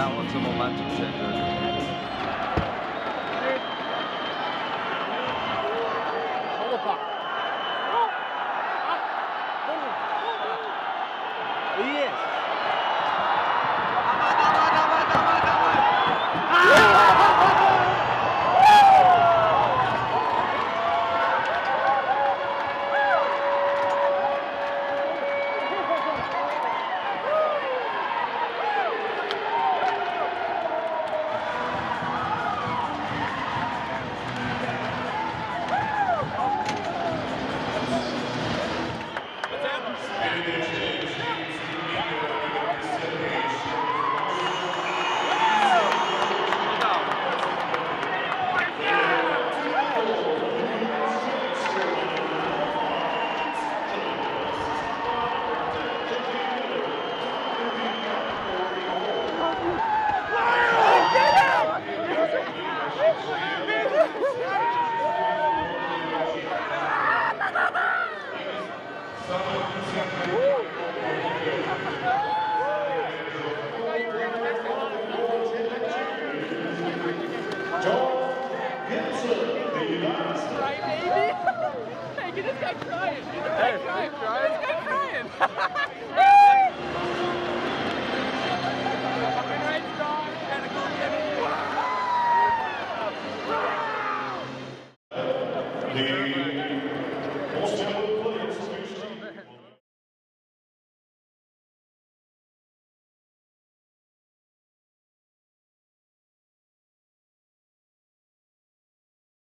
That one's a momentum changer. Hold. Hey, get this guy crying. Get this guy crying.